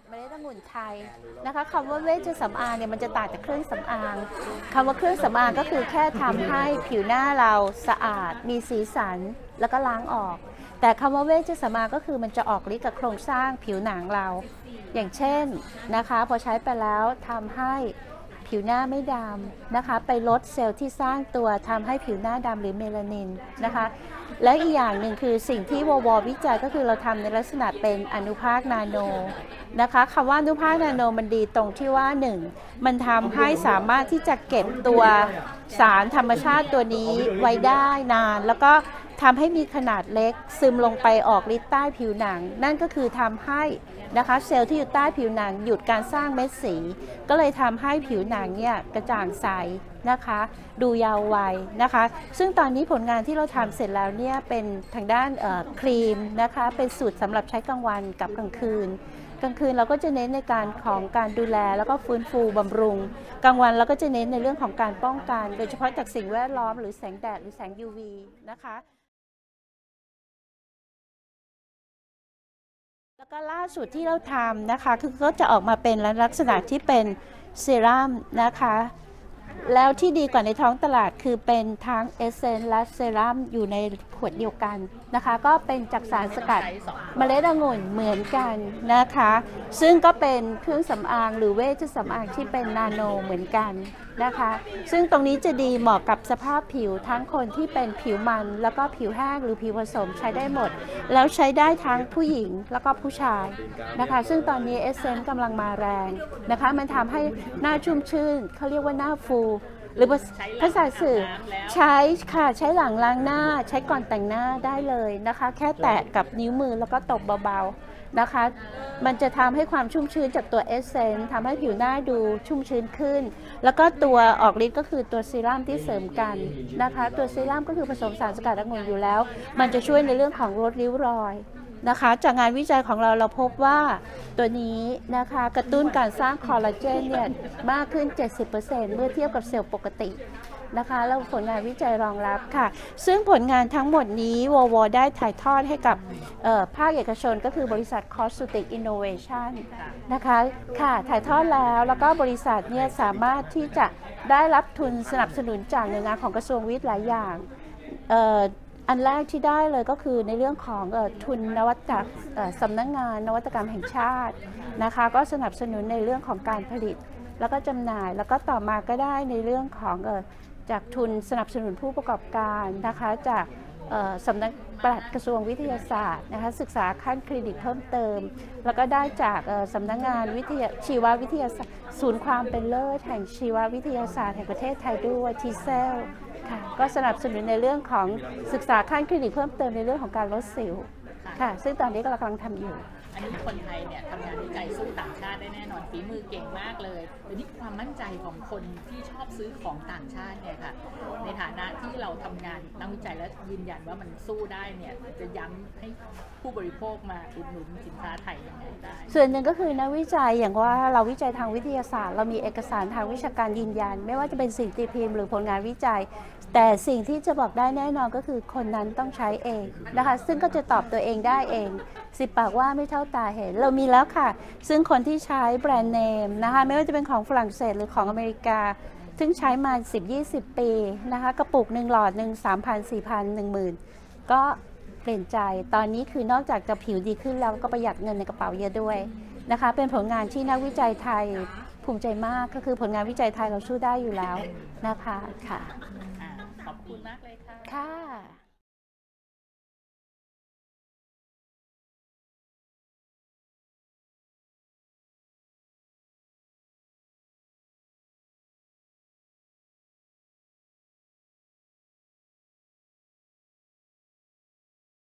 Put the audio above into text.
ดเมล็ดองุ่นไทยนะคะคำว่าเวชสำอางเนี่ยมันจะต่างจากเครื่องสำอางคำว่าเครื่องสำอางก็คือแค่ทำให้ผิวหน้าเราสะอาด มีสีสันแล้วก็ล้างออก แต่คำว่าเวชสำอางก็คือมันจะออกฤทธิ์กับโครงสร้างผิวหนังเรา อย่างเช่นนะคะ พอใช้ไปแล้วทำให้ ผิวหน้าไม่ดำนะคะ ไปลดเซลล์ที่สร้างตัวทำให้ผิวหน้าดำหรือเมลานินนะคะ และอีกอย่างหนึ่งคือสิ่งที่วววิจัยก็คือเราทำในลักษณะเป็นอนุภาคนาโนนะคะคำว่าอนุภาคนาโนมันดีตรงที่ว่าหนึ่งมันทำให้สามารถที่จะเก็บตัวสารธรรมชาติตัวนี้ไว้ได้นาน แล้วก็ ทำให้มีขนาดเล็ก ซึมลงไปออกฤทธิ์ใต้ผิวหนัง นั่นก็คือทำให้นะคะเซลล์ที่อยู่ใต้ผิวหนังหยุดการสร้างเม็ดสี ก็เลยทำให้ผิวหนังเนี่ยกระจ่างใสนะคะ ดูยาววัยนะคะ ซึ่งตอนนี้ผลงานที่เราทำเสร็จแล้วเนี่ยเป็นทางด้านครีมนะคะเป็นสูตรสำหรับใช้กลางวันกับกลางคืนกลางคืนเราก็จะเน้นในการของการดูแลแล้วก็ฟื้นฟูบำรุง กลางวันเราก็จะเน้นในเรื่องของการป้องกัน โดยเฉพาะจากสิ่งแวดล้อมหรือแสงแดดหรือแสง UV นะคะ แล้วก็ล่าสุดที่เราทำนะคะ คือก็จะออกมาเป็นลักษณะที่เป็นเซรั่มนะคะ แล้วที่ดีกว่าในท้องตลาดคือเป็นทั้งเอเซนและเซรั่มอยู่ในขวดเดียวกันนะคะ ก็เป็นจากสารสกัดเมล็ดองุ่นเหมือนกันนะคะ ซึ่งก็เป็นเครื่องสำอางหรือเวชสำอางที่เป็นนาโนเหมือนกัน นะคะ ซึ่งตรงนี้จะดีเหมาะกับสภาพผิวทั้งคนที่เป็นผิวมัน แล้วก็ผิวแห้งหรือผิวผสมใช้ได้หมด แล้วใช้ได้ทั้งผู้หญิงแล้วก็ผู้ชายนะคะ ซึ่งตอนนี้เอเซนกำลังมาแรงนะคะ มันทำให้หน้าชุ่มชื่นเขาเรียกว่าหน้าฟูหรือภาภาษาสื่อใช้ค่ะใช้หลังล้างหน้า ใช้ก่อนแต่งหน้าได้เลยนะคะ แค่แตะกับนิ้วมือแล้วก็ตบเบาๆ นะคะ มันจะทำให้ความชุ่มชื้นจากตัวเอสเซนทำให้ผิวหน้าดูชุ่มชื้นขึ้น แล้วก็ตัวออกฤทธิ์ก็คือตัวซีรั่มที่เสริมกันนะคะ ตัวซีรั่มก็คือผสมสารสกัดองุ่นอยู่แล้ว มันจะช่วยในเรื่องของลดริ้วรอยนะคะ จากงานวิจัยของเราเราพบว่าตัวนี้นะคะกระตุ้นการสร้างคอลลาเจนเนี่ยมากขึ้น 70%เมื่อเทียบกับเซลล์ปกติ นะคะแล้วผลงานวิจัยรองรับค่ะ ซึ่งผลงานทั้งหมดนี้ววได้ถ่ายทอดให้กับภาคเอกชนก็คือบริษัท Cosmetic Innovation นะคะค่ะถ่ายทอดแล้วแล้วก็บริษัทเนี่ยสามารถที่จะได้รับทุนสนับสนุนจากหน่วยงานของกระทรวงวิทย์หลายอย่างอันแรกที่ได้เลยก็คือในเรื่องของอทุนนวัตกรรมสำนักงานนวัตกรรมแห่งชาตินะคะก็สนับสนุนในเรื่องของการผลิต แล้วก็จำหน่ายแล้วก็ต่อมาก็ได้ในเรื่องของ จากทุนสนับสนุนผู้ประกอบการนะคะจากสำนักปลัดกระทรวงวิทยาศาสตร์นะคะศึกษาขั้นคลินิกเพิ่มเติม แล้วก็ได้จากสำนักงานวิทยาชีววิทยาศาสตร์ศูนย์ความเป็นเลิศแห่งชีววิทยาศาสตร์แห่งประเทศไทยด้วยทีเซลค่ะก็สนับสนุนในเรื่องของศึกษาขั้นคลินิกเพิ่มเติมในเรื่องของการลดสิวค่ะซึ่งตอนนี้ก็กำลังทำอยู่ อันนี้คนไทยเนี่ยทำงานวิจัยสู้ต่างชาติได้แน่นอนฝีมือเก่งมากเลยทีนี้ความมั่นใจของคนที่ชอบซื้อของต่างชาติเนี่ยค่ะ ในฐานะที่เราทำงานนักวิจัยและยืนยันว่ามันสู้ได้เนี่ยจะย้ำให้ผู้บริโภคมาอุดหนุนสินค้าไทยยังไงได้ ส่วนหนึ่งก็คือนักวิจัยอย่างว่าเราวิจัยทางวิทยาศาสตร์ เรามีเอกสารทางวิชาการยืนยัน ไม่ว่าจะเป็นสิ่งตีพิมพ์หรือผลงานวิจัย แต่สิ่งที่จะบอกได้แน่นอนก็คือคนนั้นต้องใช้เองนะคะ ซึ่งก็จะตอบตัวเองได้เอง สิบปากว่าไม่เท่าตาเห็นเรามีแล้วค่ะ ซึ่งคนที่ใช้แบรนด์เนมนะคะไม่ว่าจะเป็นของฝรั่งเศสหรือของอเมริกา ซึ่งใช้มา 10-20 ปีนะคะกระปุกหนึ่งหลอดหนึ่ง3,000 4,000 10,000ก็เปลี่ยนใจตอนนี้คือนอกจากจะผิวดีขึ้นแล้วก็ประหยัดเงินในกระเป๋าเยอะด้วยนะคะ เป็นผลงานที่นักวิจัยไทยภูมิใจมากก็คือผลงานวิจัยไทยเราสู้ได้อยู่แล้วนะคะค่ะอ่าขอบคุณมากเลยค่ะค่ะ